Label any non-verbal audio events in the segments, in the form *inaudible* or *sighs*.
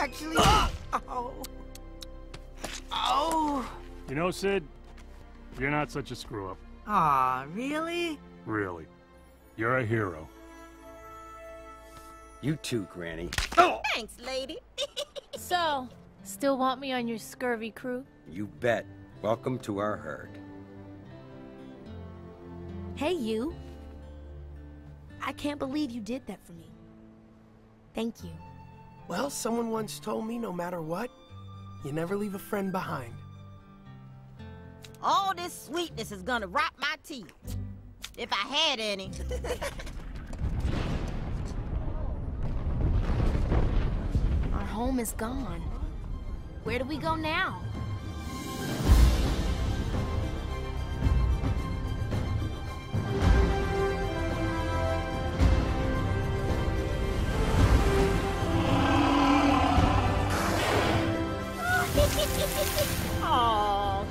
actually. Oh. Oh. You know, Sid, you're not such a screw-up. Aw, really? Really. You're a hero. You too, Granny. Oh. Thanks, lady. *laughs* So, still want me on your scurvy crew? You bet. Welcome to our herd. Hey, you. I can't believe you did that for me. Thank you. Well, someone once told me no matter what, you never leave a friend behind. All this sweetness is gonna rot my teeth. If I had any. Our home is gone. Where do we go now? *laughs* Aw,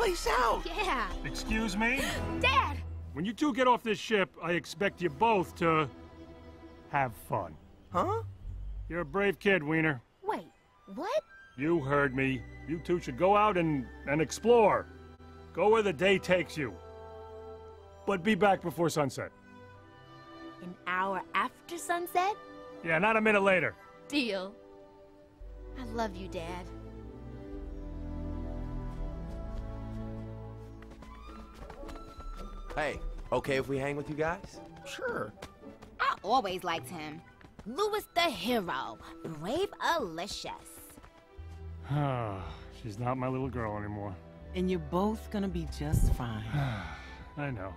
place out. Yeah. Excuse me? Dad! When you two get off this ship, I expect you both to... have fun. Huh? You're a brave kid, Wiener. Wait, what? You heard me. You two should go out and, and explore. Go where the day takes you. But be back before sunset. An hour after sunset? Yeah, not a minute later. Deal. I love you, Dad. Hey, okay if we hang with you guys? Sure. I always liked him. Louis the hero. Brave Alicious. Ah, she's not my little girl anymore. And you're both gonna be just fine. *sighs* I know.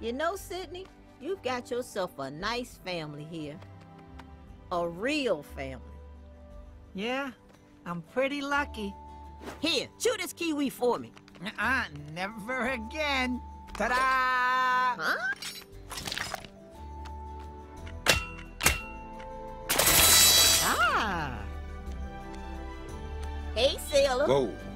You know, Sydney, you've got yourself a nice family here. A real family. Yeah, I'm pretty lucky. Here, chew this kiwi for me. Uh-uh, never again. Ta-da! Huh? Ah! Hey, sailor. Whoa.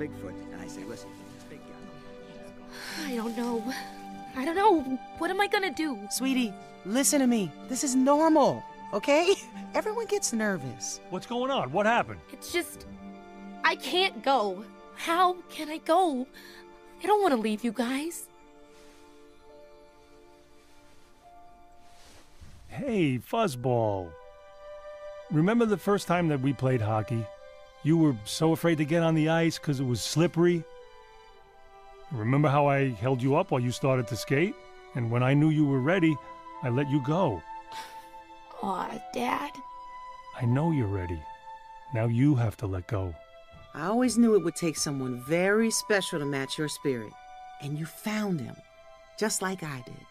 Bigfoot. And I say, listen, big guy. I don't know. I don't know. What am I gonna do? Sweetie, listen to me. This is normal, okay? *laughs* Everyone gets nervous. What's going on? What happened? It's just. I can't go. How can I go? I don't want to leave you guys. Hey, Fuzzball. Remember the first time that we played hockey? You were so afraid to get on the ice because it was slippery? Remember how I held you up while you started to skate? And when I knew you were ready, I let you go. Aw, Dad. I know you're ready. Now you have to let go. I always knew it would take someone very special to match your spirit. And you found him, just like I did.